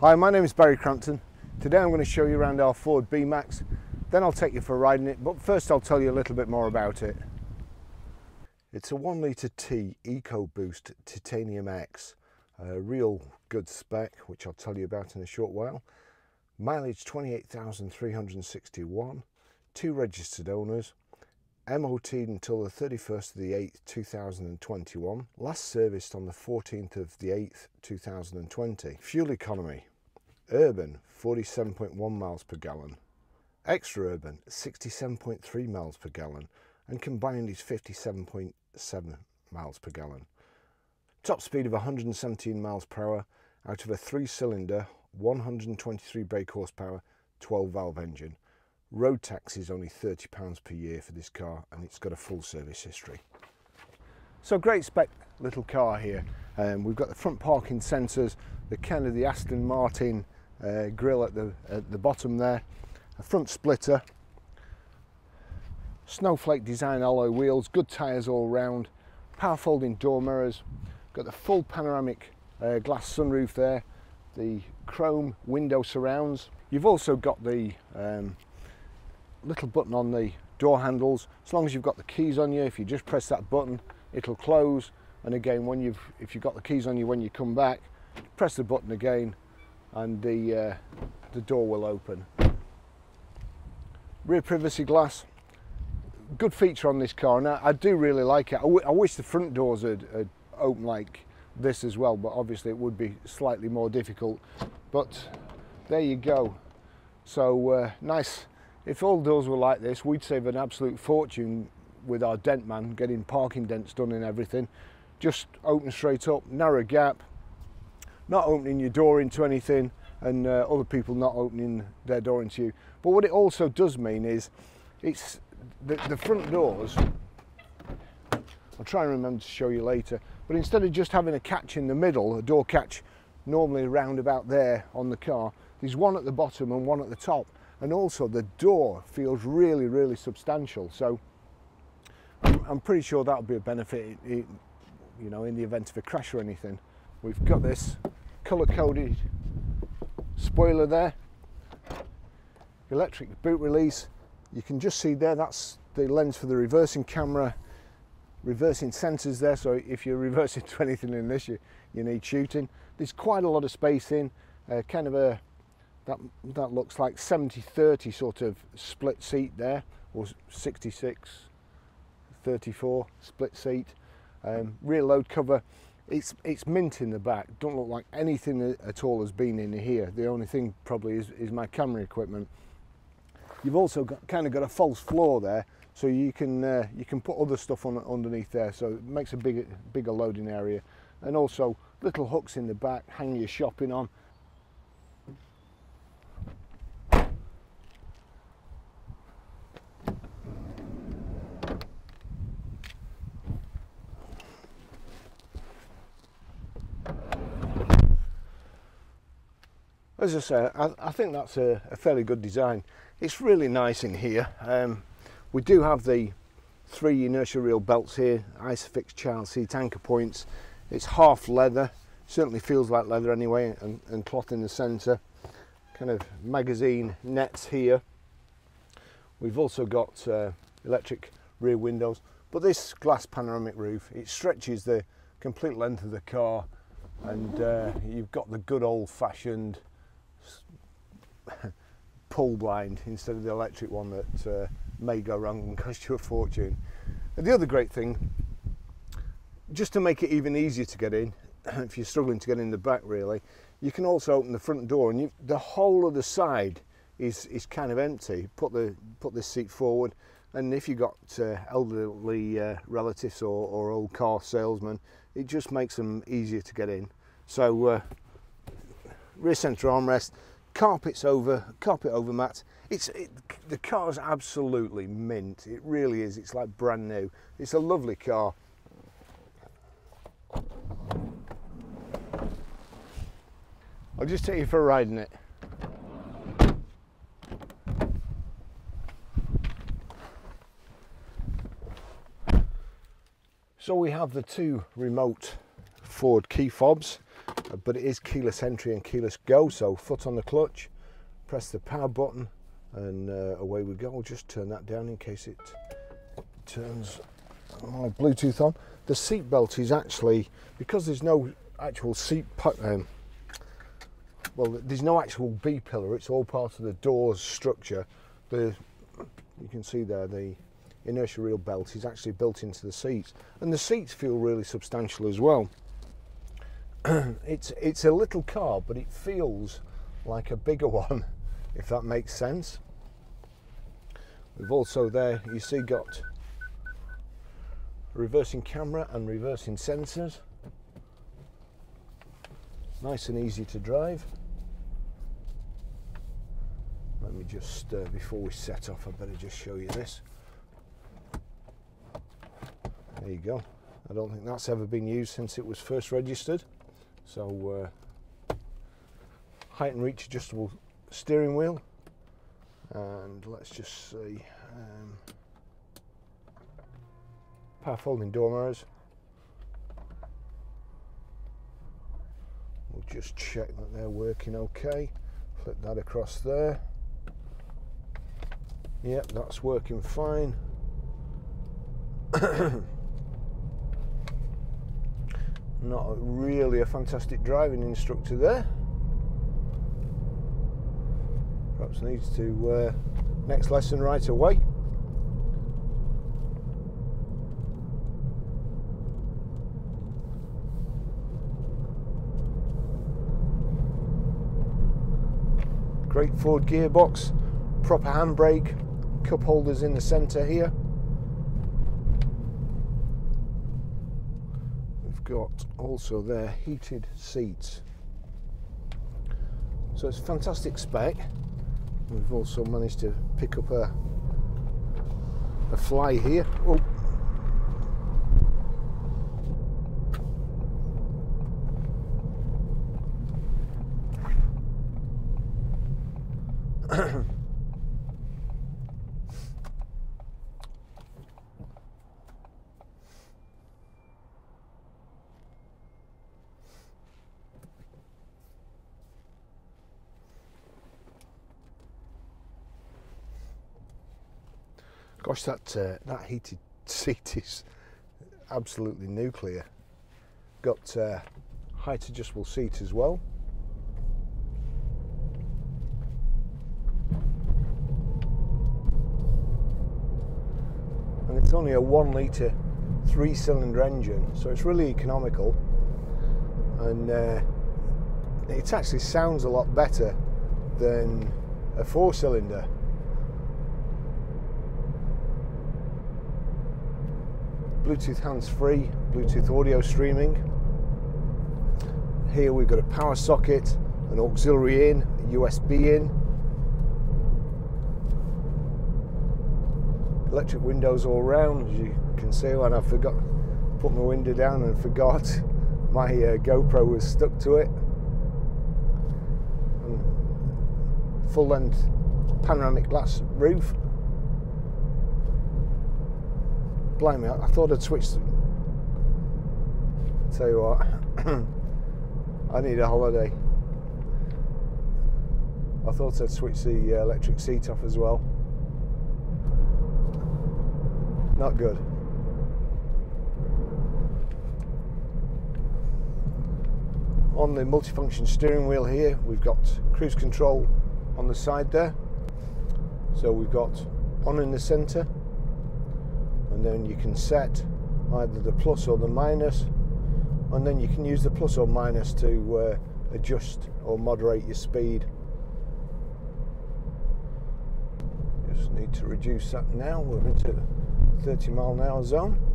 Hi, my name is Barrie Crampton. Today I'm going to show you around our Ford B-Max, then I'll take you for in it, but first I'll tell you a little bit more about it. It's a 1 litre T EcoBoost Titanium X, a real good spec, which I'll tell you about in a short while. Mileage 28,361, two registered owners, MOT until the 31st of the 8th 2021, last serviced on the 14th of the 8th 2020. Fuel economy, urban 47.1 miles per gallon, extra urban 67.3 miles per gallon. And combined is 57.7 miles per gallon. Top speed of 117 miles per hour out of a three cylinder 123 brake horsepower 12 valve engine Road tax is only £30 per year for this car and it's got a full service history. So great spec little car here. Um, we've got the front parking sensors, the kind of the Aston Martin uh, at the, at the bottom there, a front splitter, snowflake design alloy wheels, good tyres all round, power folding door mirrors, got the full panoramic uh, glass sunroof there, the chrome window surrounds. You've also got the um, little button on the door handles. As long as you've got the keys on you, if you just press that button, it'll close. And again, when you've, if you've got the keys on you when you come back, press the button again and the, uh, the door will open. Rear privacy glass, good feature on this car and I, do really like it. I, wish the front doors had, had open like this as well, but obviously it would be slightly more difficult. But there you go. So uh, nice if all doors were like this, we'd save an absolute fortune with our dent man, getting parking dents done and everything. Just open straight up, narrow gap, not opening your door into anything and uh, other people not opening their door into you. But what it also does mean is it's the, the front doors, I'll try and remember to show you later, but instead of just having a catch in the middle, a door catch normally around about there on the car, there's one at the bottom and one at the top and also the door feels really really substantial. So I'm, I'm pretty sure that'll be a benefit you know in the event of a crash or anything. We've got this color coded spoiler there. Electric boot release. You can just see there that's the lens for the reversing camera reversing sensors there. So if you're reversing to anything in this you, you need shooting. There's quite a lot of space in uh, kind of a that, that looks like 70-30 sort of split seat there, or 66, 34 split seat. Um, rear load cover, it's, it's mint in the back, don't look like anything at all has been in here. The only thing probably is, is my camera equipment. You've also got, kind of got a false floor there, so you can uh, you can put other stuff on underneath there, so it makes a bigger bigger loading area, and also little hooks in the back, hang your shopping on. As I say, I, I think that's a, a, fairly good design. It's really nice in here. Um, we do have the three inertia reel belts here, Isofix child seat anchor points. It's half leather, certainly feels like leather anyway, and, and cloth in the centre. Kind of magazine nets here. We've also got uh, electric rear windows, but this glass panoramic roof, it stretches the complete length of the car and uh, you've got the good old-fashioned pull blind instead of the electric one that uh, may go wrong and cost you a fortune. And the other great thing, just to make it even easier to get in, if you're struggling to get in the back really, you can also open the front door and you, the whole of the side is, is kind of empty. Put, the, put this seat forward and if you've got uh, elderly uh, relatives or, or old car salesmen, it just makes them easier to get in. So uh, rear centre armrest, carpets over, carpet over mat. It's it, the car's absolutely mint. It really is. It's like brand new. It's a lovely car. I'll just take you for a ride in it. So we have the two remote Ford key fobs but it is keyless entry and keyless go. So foot on the clutch, press the power button, and uh, away we go. I'll just turn that down in case it turns my Bluetooth on. The seat belt is actually because there's no actual seat. Um, well, there's no actual B pillar. It's all part of the doors structure. The you can see there the inertia reel belt is actually built into the seats, and the seats feel really substantial as well. it's it's a little car, but it feels like a bigger one, if that makes sense. We've also there, you see, got reversing camera and reversing sensors. Nice and easy to drive. Let me just, uh, before we set off, I better just show you this. There you go. I don't think that's ever been used since it was first registered. So, uh, height and reach adjustable steering wheel. And let's just see. Um, power folding door mirrors. We'll just check that they're working okay. Flip that across there. Yep, that's working fine. Not really a fantastic driving instructor there. Perhaps needs to uh, next lesson right away. Great Ford gearbox, proper handbrake, cup holders in the centre here. Got also there heated seats. So it's fantastic spec. We've also managed to pick up a, a fly here. Oh. Gosh, that uh, that heated seat is absolutely nuclear. Got uh, height adjustable seat as well. And it's only a one litre three cylinder engine, so it's really economical. And uh, it actually sounds a lot better than a four cylinder. Bluetooth hands-free, Bluetooth audio streaming. Here we've got a power socket, an auxiliary in, a USB in. Electric windows all round, as you can see and I forgot, put my window down and forgot my uh, GoPro was stuck to it. And full length panoramic glass roof Blame me, I thought I'd switched. Tell you what, I need a holiday. I thought I'd switch the uh, electric seat off as well. Not good. On the multifunction steering wheel here, we've got cruise control on the side there. So we've got on in the centre and then you can set either the plus or the minus and then you can use the plus or minus to uh, adjust or moderate your speed. Just need to reduce that now. We're into 30 mile an hour zone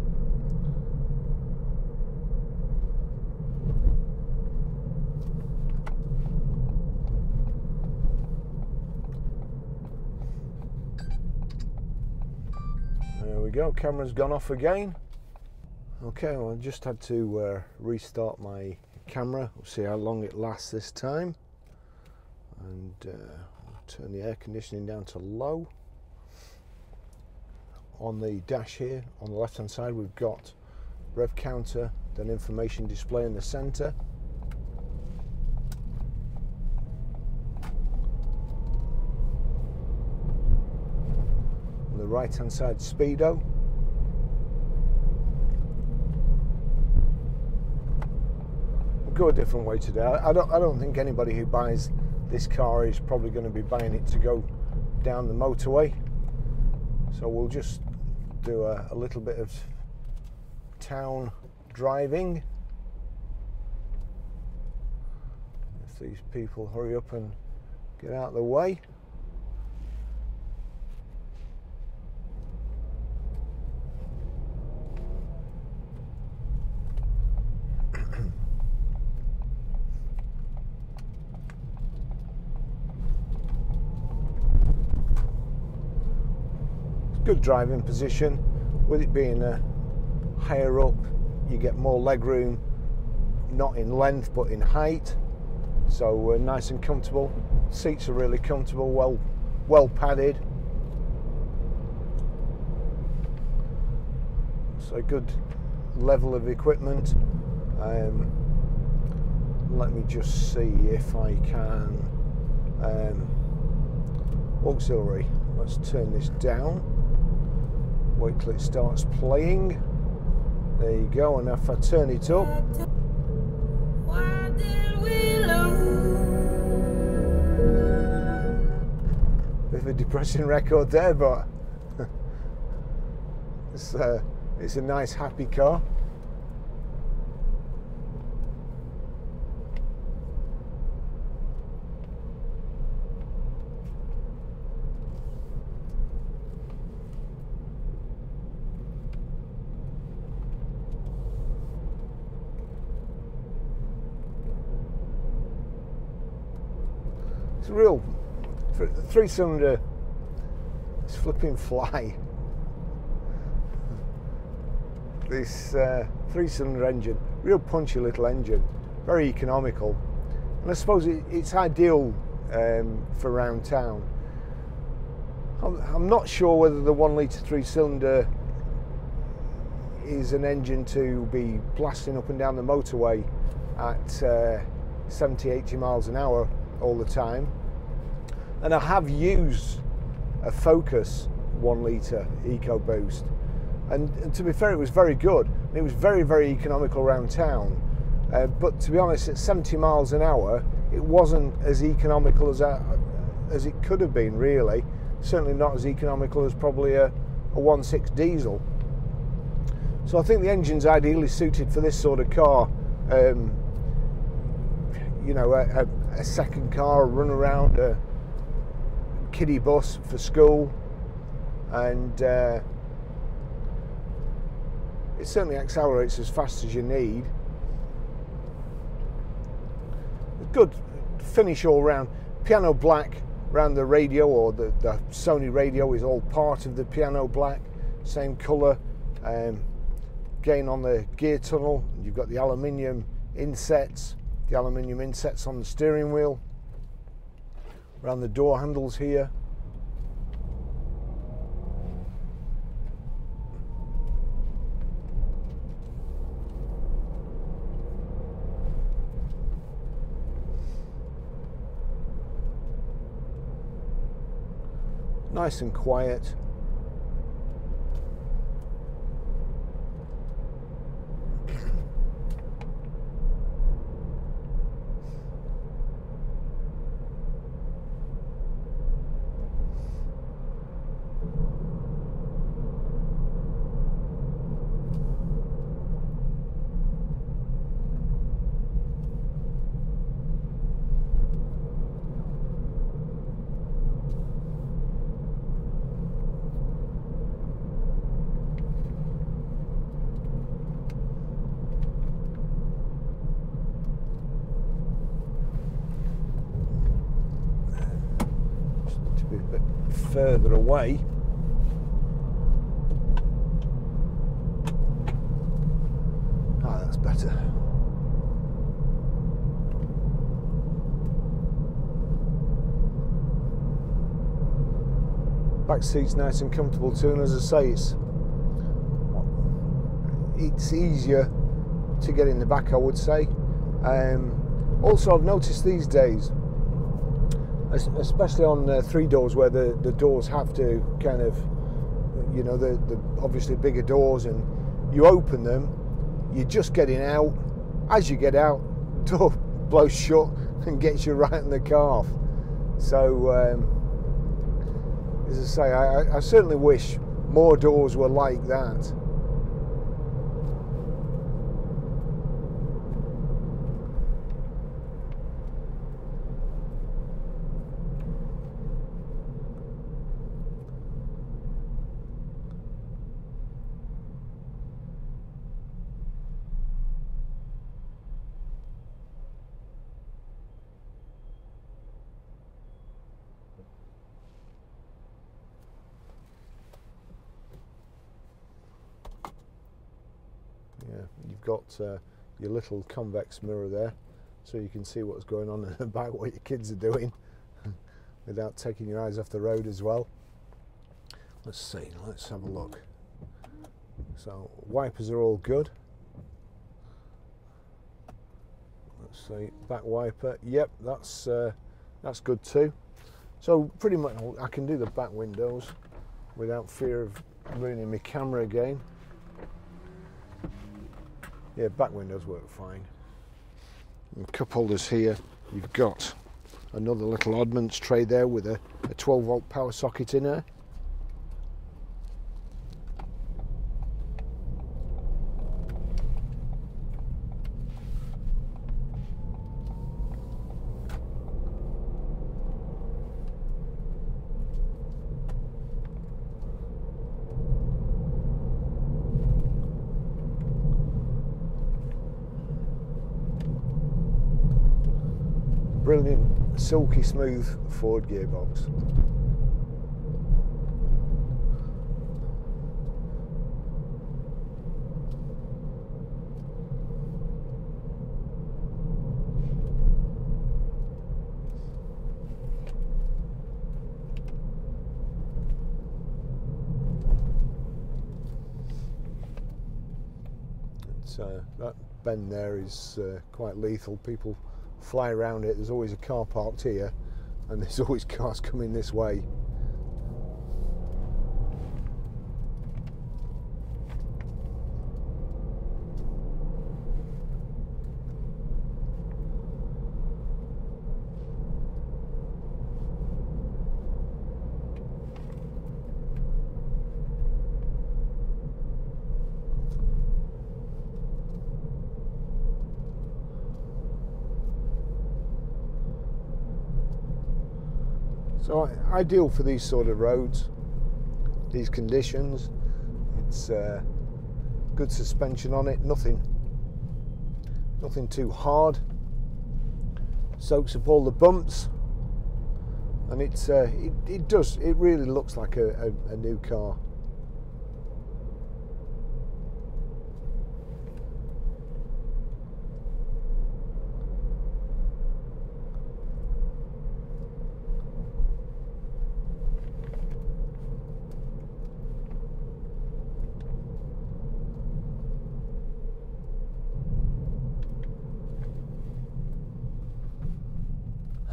go, camera's gone off again. Okay, well I just had to uh, restart my camera, we'll see how long it lasts this time. And uh, turn the air conditioning down to low. On the dash here, on the left hand side, we've got rev counter, then information display in the center. Right hand side speedo. I'll go a different way today. I don't, I don't think anybody who buys this car is probably going to be buying it to go down the motorway. So we'll just do a, a little bit of town driving. If these people hurry up and get out of the way. good driving position. With it being uh, higher up you get more leg room not in length but in height. So uh, nice and comfortable. Seats are really comfortable well well padded. So good level of equipment. Um, let me just see if I can um, auxiliary. Let's turn this down wait till it starts playing. There you go and if I turn it up. Bit of a depressing record there but it's, uh, it's a nice happy car It's a real three cylinder, it's flipping fly. This uh, three cylinder engine, real punchy little engine, very economical. And I suppose it, it's ideal um, for around town. I'm, I'm not sure whether the one litre three cylinder is an engine to be blasting up and down the motorway at uh, 70, 80 miles an hour all the time. And I have used a Focus one litre EcoBoost. And, and, to be fair, it was very good. It was very, very economical around town. Uh, but to be honest, at 70 miles an hour, it wasn't as economical as, a, as it could have been, really. Certainly not as economical as probably a, a 1.6 diesel. So I think the engine's ideally suited for this sort of car. Um, you know, a, a, a second car, run around, a kiddie bus for school, and uh, it certainly accelerates as fast as you need. Good finish all round. Piano black around the radio, or the, the Sony radio is all part of the piano black, same colour. Um, again on the gear tunnel, you've got the aluminium insets the aluminium insets on the steering wheel, around the door handles here. Nice and quiet. Further away. Ah, that's better. Back seat's nice and comfortable too, and as I say, it's it's easier to get in the back, I would say. Um, also, I've noticed these days especially on uh, three doors where the, the doors have to kind of you know, the, the obviously bigger doors, and you open them, you're just getting out. As you get out, door blows shut and gets you right in the calf. So, um, as I say, I, I certainly wish more doors were like that. Yeah, you've got uh, your little convex mirror there, so you can see what's going on the back, what your kids are doing, without taking your eyes off the road as well. Let's see, let's have a look. So wipers are all good. Let's see, back wiper. Yep, that's uh, that's good too. So pretty much, I can do the back windows without fear of ruining my camera again. Yeah, back windows work fine. And cup holders here, you've got another little oddments tray there with a, a 12 volt power socket in there. Silky smooth Ford gearbox. So that bend there is uh, quite lethal. People fly around it. There's always a car parked here, and there's always cars coming this way. So ideal for these sort of roads, these conditions. It's uh, good suspension on it, nothing, nothing too hard. Soaks up all the bumps, and it's uh, it, it does. It really looks like a, a, a new car.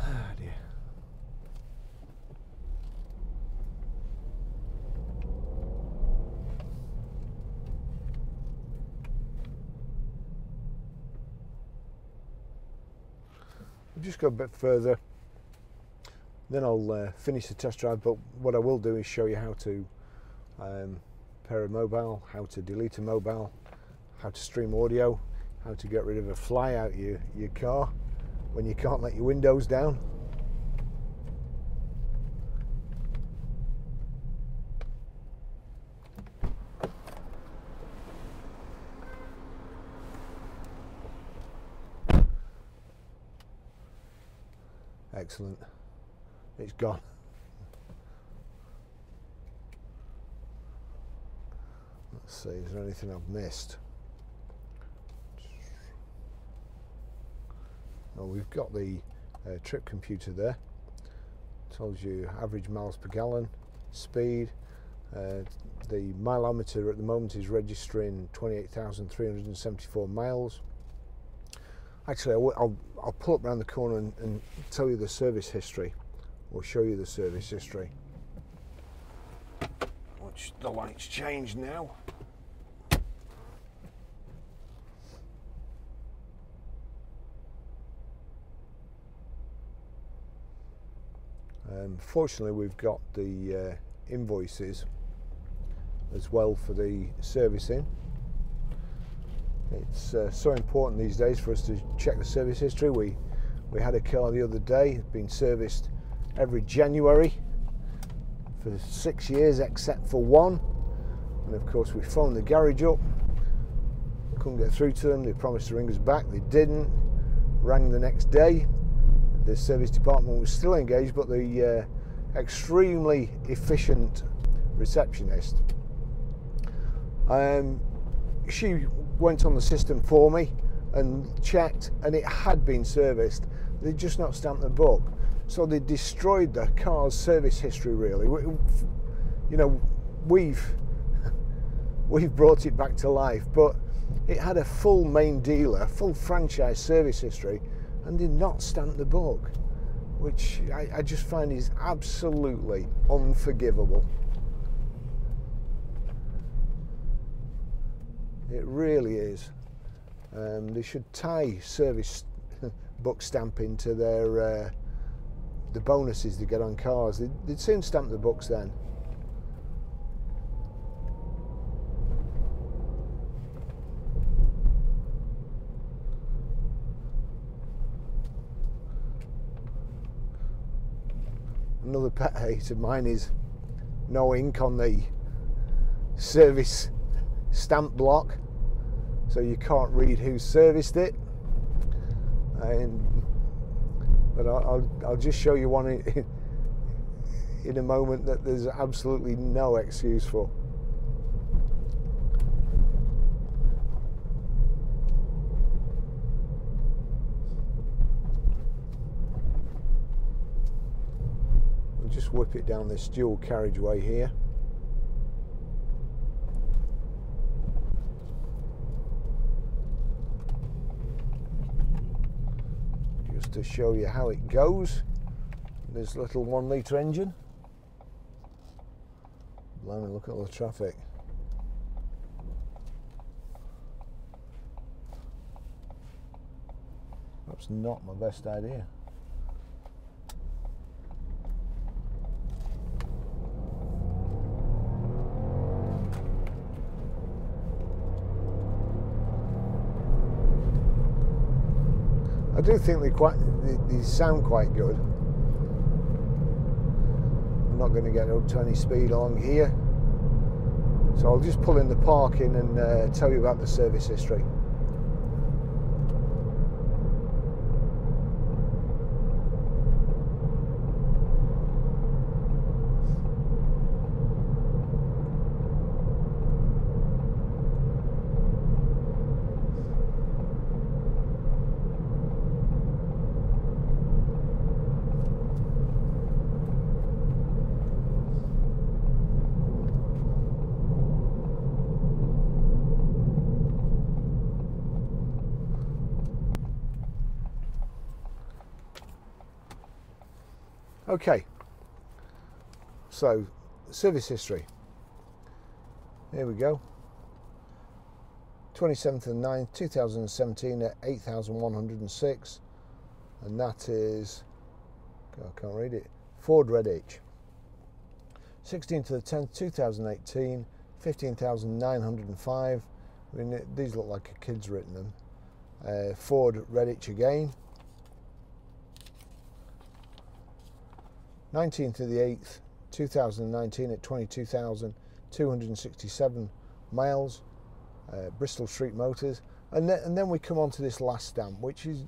Ah, dear. We'll just go a bit further, then I'll uh, finish the test drive. But what I will do is show you how to um, pair a mobile, how to delete a mobile, how to stream audio, how to get rid of a fly out your, your car when you can't let your windows down. Excellent. It's gone. Let's see, is there anything I've missed? Oh, we've got the uh, trip computer there. Tells you average miles per gallon, speed. Uh, the mileometer at the moment is registering 28,374 miles. Actually, I w- I'll, I'll pull up around the corner and, and tell you the service history, or show you the service history. Watch the lights change now. Um, fortunately, we've got the uh, invoices as well for the servicing. It's uh, so important these days for us to check the service history. We we had a car the other day, it's been serviced every January for six years except for one. And of course, we phoned the garage up, couldn't get through to them. They promised to ring us back, they didn't. Rang the next day, the service department was still engaged, but the uh, extremely efficient receptionist. Um, she went on the system for me and checked, and it had been serviced. They'd just not stamped the book, so they destroyed the car's service history. Really, you know, we've we've brought it back to life, but it had a full main dealer, full franchise service history, and did not stamp the book, which I, I just find is absolutely unforgivable. It really is. Um, they should tie service book stamping to their uh, the bonuses they get on cars. They'd, they'd soon stamp the books then. Another pet hate of mine is no ink on the service stamp block so you can't read who serviced it. And but I'll, I'll just show you one in, in a moment that there's absolutely no excuse for. Just whip it down this dual carriageway here to show you how it goes. This little one litre engine. Blimey, look at all the traffic. That's not my best idea. Do think they quite they, they sound quite good. I'm not going to get up to any speed along here, so I'll just pull in the parking and uh, tell you about the service history. Okay, so service history. Here we go. 27th of the 9th, 2017 at 8,106. And that is, I can't read it, Ford Redditch. 16th of the 10th, 2018, 15,905. I mean, these look like a kid's written them. Uh, Ford Redditch again. 19th of the 8th, 2019 at 22,267 miles, uh, Bristol Street Motors. And then, and then we come on to this last stamp, which is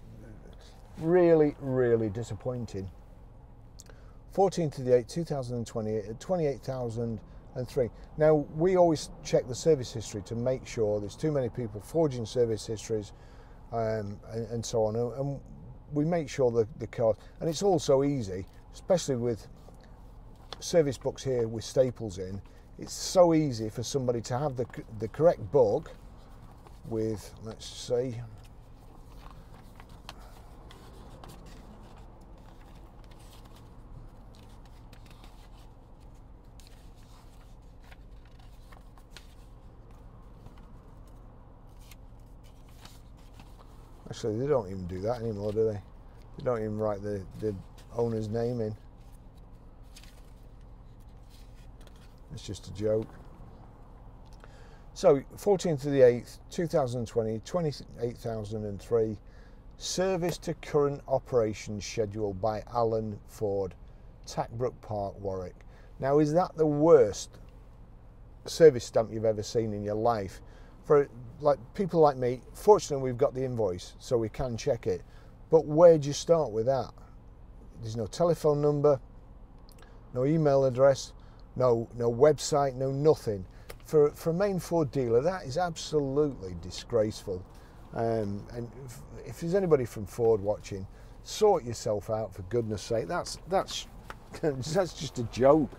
really, really disappointing. 14th of the 8th, 2020 at 28,003. Now, we always check the service history to make sure there's too many people forging service histories um, and, and, so on. And we make sure the, the car, and it's all so easy especially with service books here with staples in, it's so easy for somebody to have the, the correct book with, let's see, Actually, they don't even do that anymore, do they? They don't even write the, the owner's name in. It's just a joke. So, 14th to the 8th, 2020, 28,003. Service to current operations schedule by Allen Ford, Tachbrook Park, Warwick. Now, is that the worst service stamp you've ever seen in your life? For like people like me, fortunately we've got the invoice, so we can check it. But where do you start with that? There's no telephone number, no email address, no no website, no nothing. For for a main Ford dealer, that is absolutely disgraceful. Um, and if, if there's anybody from Ford watching, sort yourself out for goodness sake. That's that's that's just a joke.